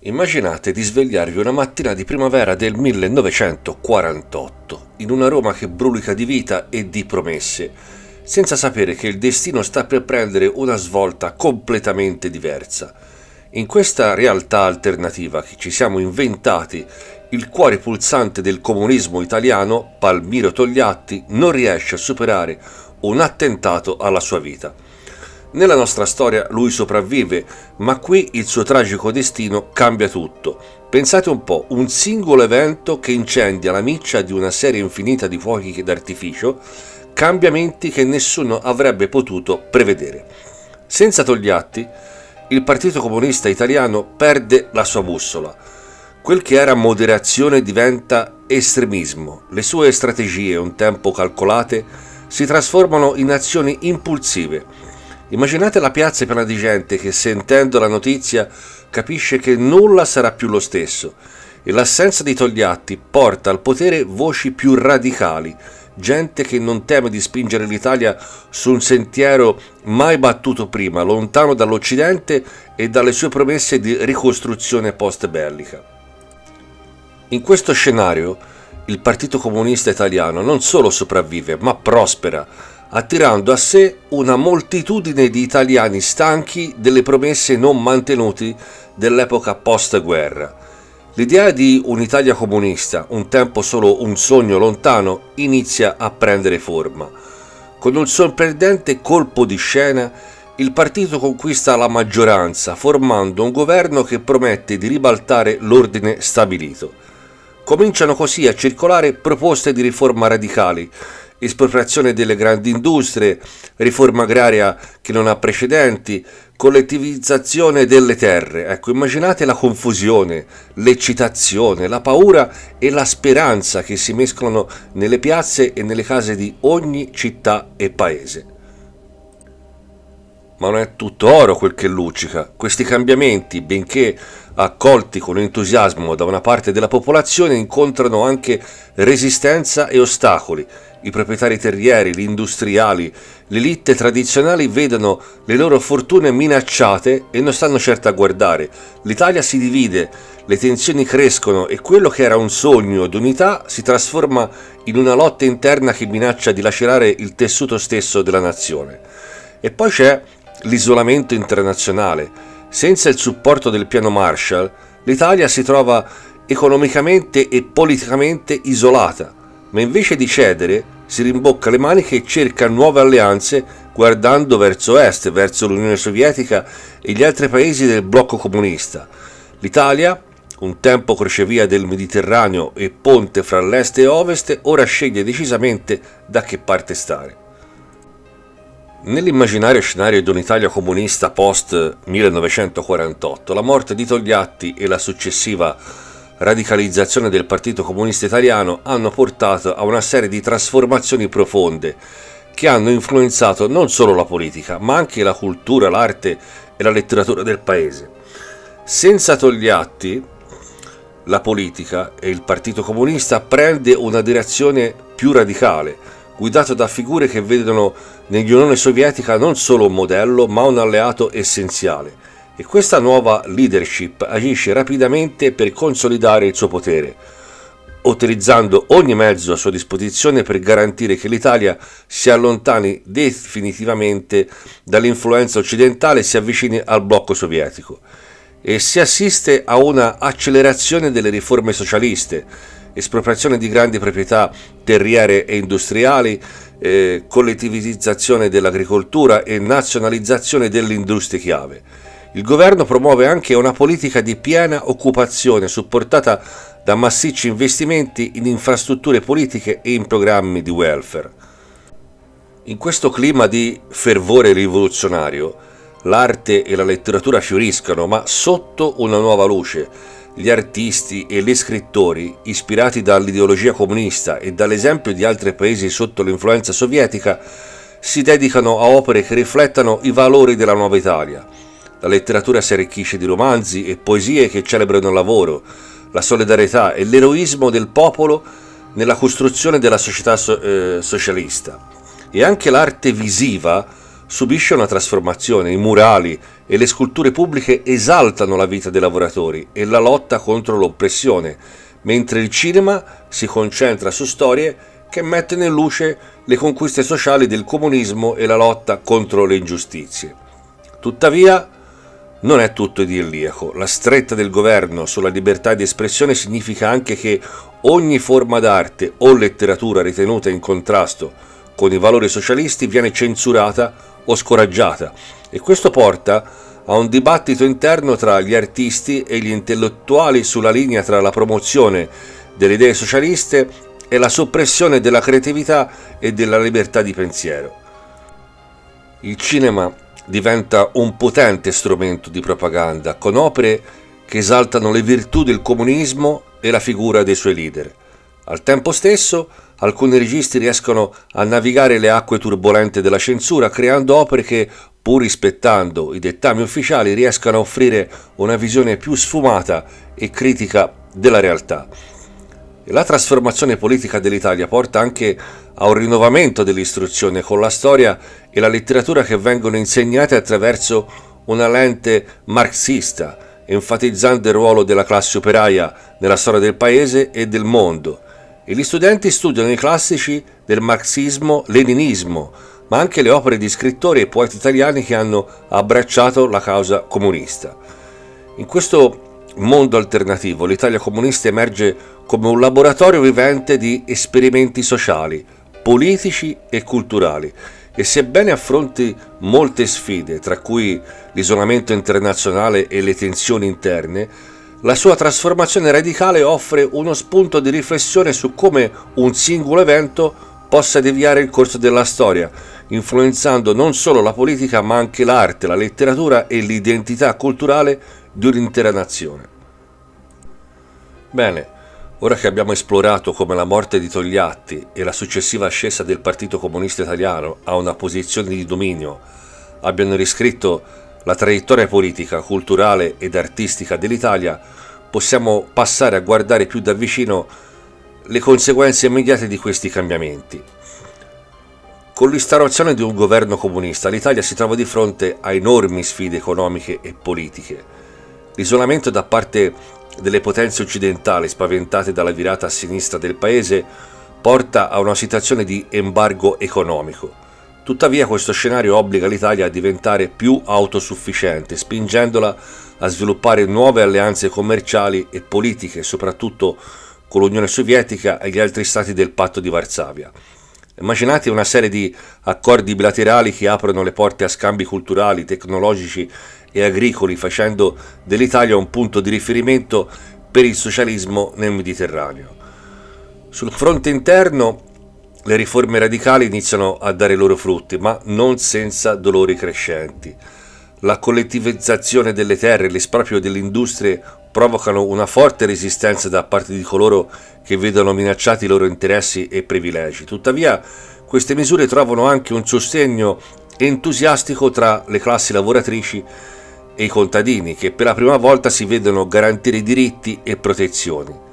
Immaginate di svegliarvi una mattina di primavera del 1948, in una Roma che brulica di vita e di promesse, senza sapere che il destino sta per prendere una svolta completamente diversa. In questa realtà alternativa che ci siamo inventati, il cuore pulsante del comunismo italiano, Palmiro Togliatti, non riesce a superare un attentato alla sua vita. Nella nostra storia lui sopravvive, ma qui il suo tragico destino cambia tutto. Pensate un po', un singolo evento che incendia la miccia di una serie infinita di fuochi d'artificio, cambiamenti che nessuno avrebbe potuto prevedere. Senza Togliatti, il Partito Comunista Italiano perde la sua bussola. Quel che era moderazione diventa estremismo. Le sue strategie, un tempo calcolate, si trasformano in azioni impulsive Immaginate la piazza piena di gente che sentendo la notizia capisce che nulla sarà più lo stesso e l'assenza di Togliatti porta al potere voci più radicali, gente che non teme di spingere l'Italia su un sentiero mai battuto prima, lontano dall'Occidente e dalle sue promesse di ricostruzione post-bellica. In questo scenario il Partito Comunista Italiano non solo sopravvive, ma prospera, attirando a sé una moltitudine di italiani stanchi delle promesse non mantenute dell'epoca post-guerra. L'idea di un'Italia comunista, un tempo solo un sogno lontano, inizia a prendere forma. Con un sorprendente colpo di scena, il partito conquista la maggioranza, formando un governo che promette di ribaltare l'ordine stabilito. Cominciano così a circolare proposte di riforma radicali, espropriazione delle grandi industrie, riforma agraria che non ha precedenti, collettivizzazione delle terre. Ecco, immaginate la confusione, l'eccitazione, la paura e la speranza che si mescolano nelle piazze e nelle case di ogni città e paese. Ma non è tutto oro quel che luccica. Questi cambiamenti, benché accolti con entusiasmo da una parte della popolazione, incontrano anche resistenza e ostacoli i proprietari terrieri, gli industriali, le elite tradizionali vedono le loro fortune minacciate e non stanno certo a guardare. L'Italia si divide, le tensioni crescono e quello che era un sogno d'unità si trasforma in una lotta interna che minaccia di lacerare il tessuto stesso della nazione. E poi c'è l'isolamento internazionale. Senza il supporto del piano Marshall, l'Italia si trova economicamente e politicamente isolata, ma invece di cedere si rimbocca le maniche e cerca nuove alleanze guardando verso est, verso l'Unione Sovietica e gli altri paesi del blocco comunista. L'Italia, un tempo crocevia del Mediterraneo e ponte fra l'est e ovest, ora sceglie decisamente da che parte stare. Nell'immaginario scenario di un'Italia comunista post 1948, la morte di Togliatti e la successiva radicalizzazione del Partito Comunista Italiano hanno portato a una serie di trasformazioni profonde che hanno influenzato non solo la politica, ma anche la cultura, l'arte e la letteratura del paese. Senza Togliatti, la politica e il Partito Comunista prende una direzione più radicale, guidato da figure che vedono nell'Unione Sovietica non solo un modello, ma un alleato essenziale e questa nuova leadership agisce rapidamente per consolidare il suo potere, utilizzando ogni mezzo a sua disposizione per garantire che l'Italia si allontani definitivamente dall'influenza occidentale e si avvicini al blocco sovietico. E si assiste a una accelerazione delle riforme socialiste, espropriazione di grandi proprietà terriere e industriali, eh, collettivizzazione dell'agricoltura e nazionalizzazione delle industrie chiave. Il governo promuove anche una politica di piena occupazione supportata da massicci investimenti in infrastrutture politiche e in programmi di welfare. In questo clima di fervore rivoluzionario, l'arte e la letteratura fioriscono, ma sotto una nuova luce. Gli artisti e gli scrittori, ispirati dall'ideologia comunista e dall'esempio di altri paesi sotto l'influenza sovietica, si dedicano a opere che riflettano i valori della nuova Italia la letteratura si arricchisce di romanzi e poesie che celebrano il lavoro, la solidarietà e l'eroismo del popolo nella costruzione della società so- eh, socialista. E anche l'arte visiva subisce una trasformazione. I murali e le sculture pubbliche esaltano la vita dei lavoratori e la lotta contro l'oppressione, mentre il cinema si concentra su storie che mettono in luce le conquiste sociali del comunismo e la lotta contro le ingiustizie. Tuttavia, non è tutto idilliaco. La stretta del governo sulla libertà di espressione significa anche che ogni forma d'arte o letteratura ritenuta in contrasto con i valori socialisti viene censurata o scoraggiata e questo porta a un dibattito interno tra gli artisti e gli intellettuali sulla linea tra la promozione delle idee socialiste e la soppressione della creatività e della libertà di pensiero. Il cinema diventa un potente strumento di propaganda con opere che esaltano le virtù del comunismo e la figura dei suoi leader. Al tempo stesso, alcuni registi riescono a navigare le acque turbolente della censura creando opere che, pur rispettando i dettami ufficiali, riescano a offrire una visione più sfumata e critica della realtà. La trasformazione politica dell'Italia porta anche a un rinnovamento dell'istruzione con la storia e la letteratura che vengono insegnate attraverso una lente marxista, enfatizzando il ruolo della classe operaia nella storia del paese e del mondo. E gli studenti studiano i classici del marxismo-leninismo, ma anche le opere di scrittori e poeti italiani che hanno abbracciato la causa comunista. In questo mondo alternativo. l'Italia comunista emerge come un laboratorio vivente di esperimenti sociali, politici e culturali. E sebbene affronti molte sfide, tra cui l'isolamento internazionale e le tensioni interne, la sua trasformazione radicale offre uno spunto di riflessione su come un singolo evento possa deviare il corso della storia, influenzando non solo la politica ma anche l'arte, la letteratura e l'identità culturale di un'intera nazione. Bene, ora che abbiamo esplorato come la morte di Togliatti e la successiva ascesa del Partito Comunista Italiano a una posizione di dominio abbiano riscritto la traiettoria politica, culturale ed artistica dell'Italia, possiamo passare a guardare più da vicino le conseguenze immediate di questi cambiamenti. Con l'instaurazione di un governo comunista l'Italia si trova di fronte a enormi sfide economiche e politiche. L'isolamento da parte delle potenze occidentali spaventate dalla virata a sinistra del paese porta a una situazione di embargo economico. Tuttavia questo scenario obbliga l'Italia a diventare più autosufficiente, spingendola a sviluppare nuove alleanze commerciali e politiche, soprattutto con l'Unione Sovietica e gli altri stati del patto di Varsavia. Immaginate una serie di accordi bilaterali che aprono le porte a scambi culturali, tecnologici e agricoli, facendo dell'Italia un punto di riferimento per il socialismo nel Mediterraneo. Sul fronte interno le riforme radicali iniziano a dare i loro frutti, ma non senza dolori crescenti. La collettivizzazione delle terre e l'esproprio delle industrie provocano una forte resistenza da parte di coloro che vedono minacciati i loro interessi e privilegi. Tuttavia, queste misure trovano anche un sostegno entusiastico tra le classi lavoratrici e i contadini che per la prima volta si vedono garantire diritti e protezioni.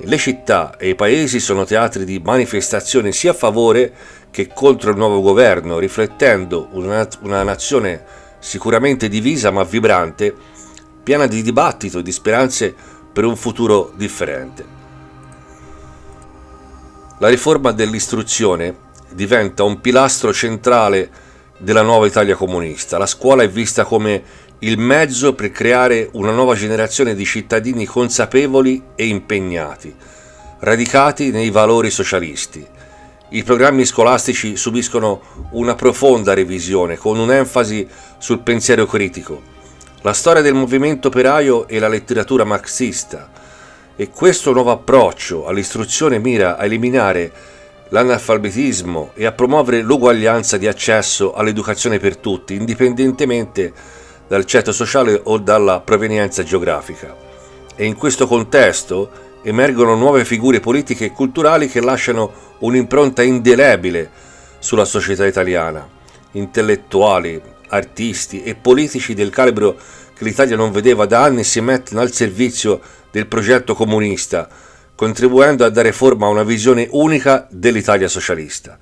Le città e i paesi sono teatri di manifestazioni sia a favore che contro il nuovo governo, riflettendo una, una nazione sicuramente divisa ma vibrante piena di dibattito e di speranze per un futuro differente. La riforma dell'istruzione diventa un pilastro centrale della nuova Italia comunista. La scuola è vista come il mezzo per creare una nuova generazione di cittadini consapevoli e impegnati, radicati nei valori socialisti. I programmi scolastici subiscono una profonda revisione con un'enfasi sul pensiero critico la storia del movimento operaio e la letteratura marxista e questo nuovo approccio all'istruzione mira a eliminare l'analfabetismo e a promuovere l'uguaglianza di accesso all'educazione per tutti, indipendentemente dal ceto sociale o dalla provenienza geografica. E in questo contesto emergono nuove figure politiche e culturali che lasciano un'impronta indelebile sulla società italiana. Intellettuali, artisti e politici del calibro che l'Italia non vedeva da anni si mettono al servizio del progetto comunista, contribuendo a dare forma a una visione unica dell'Italia socialista.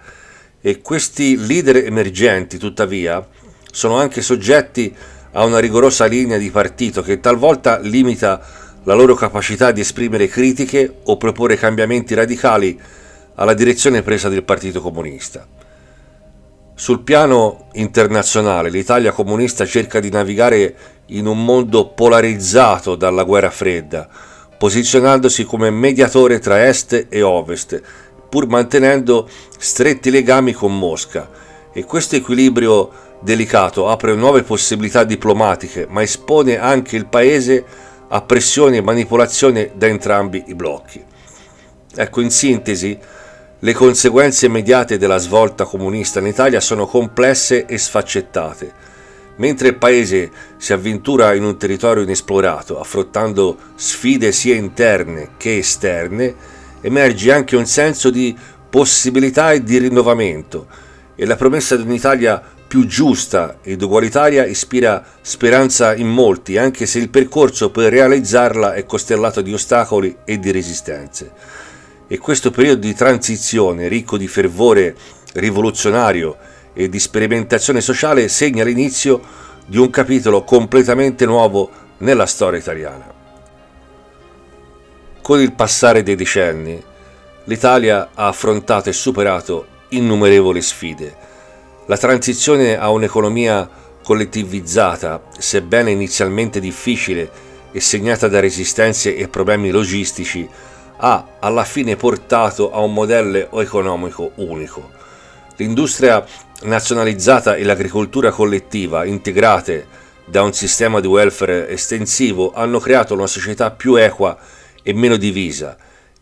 E questi leader emergenti, tuttavia, sono anche soggetti a una rigorosa linea di partito che talvolta limita la loro capacità di esprimere critiche o proporre cambiamenti radicali alla direzione presa del Partito Comunista. Sul piano internazionale l'Italia comunista cerca di navigare in un mondo polarizzato dalla guerra fredda, posizionandosi come mediatore tra est e ovest, pur mantenendo stretti legami con Mosca, e questo equilibrio delicato apre nuove possibilità diplomatiche, ma espone anche il paese a pressioni e manipolazione da entrambi i blocchi. Ecco, in sintesi, le conseguenze immediate della svolta comunista in Italia sono complesse e sfaccettate. Mentre il paese si avventura in un territorio inesplorato, affrontando sfide sia interne che esterne, emerge anche un senso di possibilità e di rinnovamento e la promessa di un'Italia più giusta ed ugualitaria ispira speranza in molti, anche se il percorso per realizzarla è costellato di ostacoli e di resistenze. E questo periodo di transizione, ricco di fervore rivoluzionario e di sperimentazione sociale, segna l'inizio di un capitolo completamente nuovo nella storia italiana. Con il passare dei decenni, l'Italia ha affrontato e superato innumerevoli sfide, la transizione a un'economia collettivizzata, sebbene inizialmente difficile e segnata da resistenze e problemi logistici, ha alla fine portato a un modello economico unico. L'industria nazionalizzata e l'agricoltura collettiva, integrate da un sistema di welfare estensivo, hanno creato una società più equa e meno divisa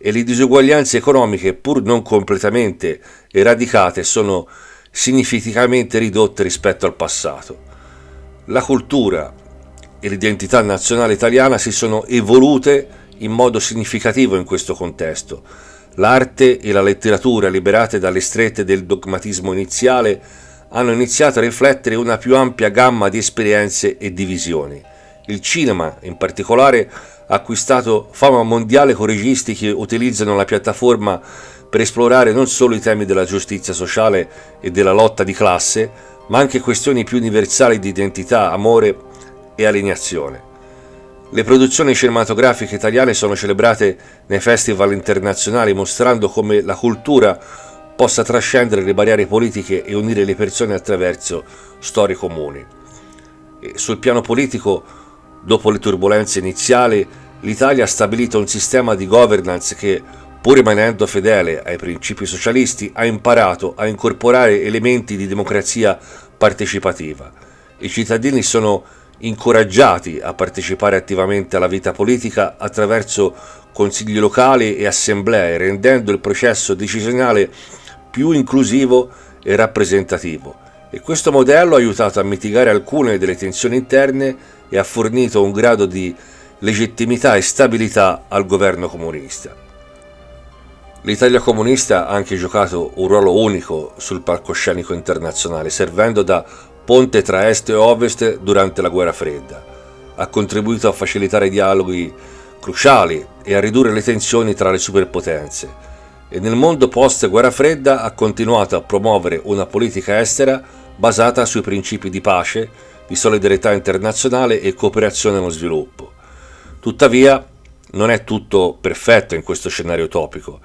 e le disuguaglianze economiche, pur non completamente eradicate, sono significativamente ridotte rispetto al passato. La cultura e l'identità nazionale italiana si sono evolute in modo significativo in questo contesto. L'arte e la letteratura, liberate dalle strette del dogmatismo iniziale, hanno iniziato a riflettere una più ampia gamma di esperienze e di visioni. Il cinema, in particolare, acquistato fama mondiale con registi che utilizzano la piattaforma per esplorare non solo i temi della giustizia sociale e della lotta di classe, ma anche questioni più universali di identità, amore e alienazione. Le produzioni cinematografiche italiane sono celebrate nei festival internazionali mostrando come la cultura possa trascendere le barriere politiche e unire le persone attraverso storie comuni. E sul piano politico, dopo le turbulenze iniziali, l'Italia ha stabilito un sistema di governance che pur rimanendo fedele ai principi socialisti, ha imparato a incorporare elementi di democrazia partecipativa. I cittadini sono incoraggiati a partecipare attivamente alla vita politica attraverso consigli locali e assemblee, rendendo il processo decisionale più inclusivo e rappresentativo. E questo modello ha aiutato a mitigare alcune delle tensioni interne e ha fornito un grado di legittimità e stabilità al governo comunista. L'Italia comunista ha anche giocato un ruolo unico sul palcoscenico internazionale, servendo da ponte tra est e ovest durante la guerra fredda. Ha contribuito a facilitare dialoghi cruciali e a ridurre le tensioni tra le superpotenze. E nel mondo post-guerra fredda ha continuato a promuovere una politica estera basata sui principi di pace, di solidarietà internazionale e cooperazione allo sviluppo. Tuttavia, non è tutto perfetto in questo scenario utopico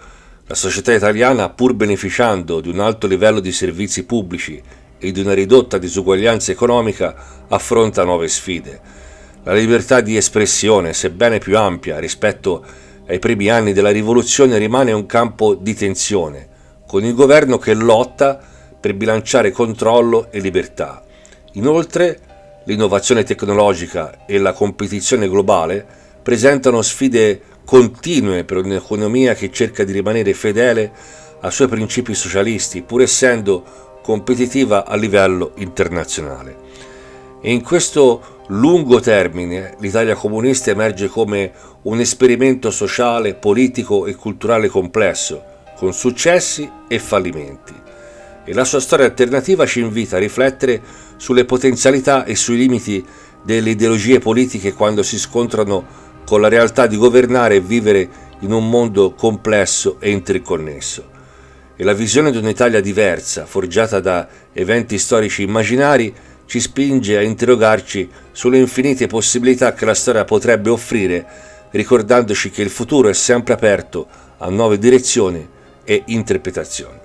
la società italiana, pur beneficiando di un alto livello di servizi pubblici e di una ridotta disuguaglianza economica, affronta nuove sfide. La libertà di espressione, sebbene più ampia rispetto ai primi anni della rivoluzione, rimane un campo di tensione, con il governo che lotta per bilanciare controllo e libertà. Inoltre, l'innovazione tecnologica e la competizione globale presentano sfide continue per un'economia che cerca di rimanere fedele ai suoi principi socialisti, pur essendo competitiva a livello internazionale. E in questo lungo termine l'Italia comunista emerge come un esperimento sociale, politico e culturale complesso, con successi e fallimenti. E la sua storia alternativa ci invita a riflettere sulle potenzialità e sui limiti delle ideologie politiche quando si scontrano con la realtà di governare e vivere in un mondo complesso e interconnesso. E la visione di un'Italia diversa, forgiata da eventi storici immaginari, ci spinge a interrogarci sulle infinite possibilità che la storia potrebbe offrire, ricordandoci che il futuro è sempre aperto a nuove direzioni e interpretazioni.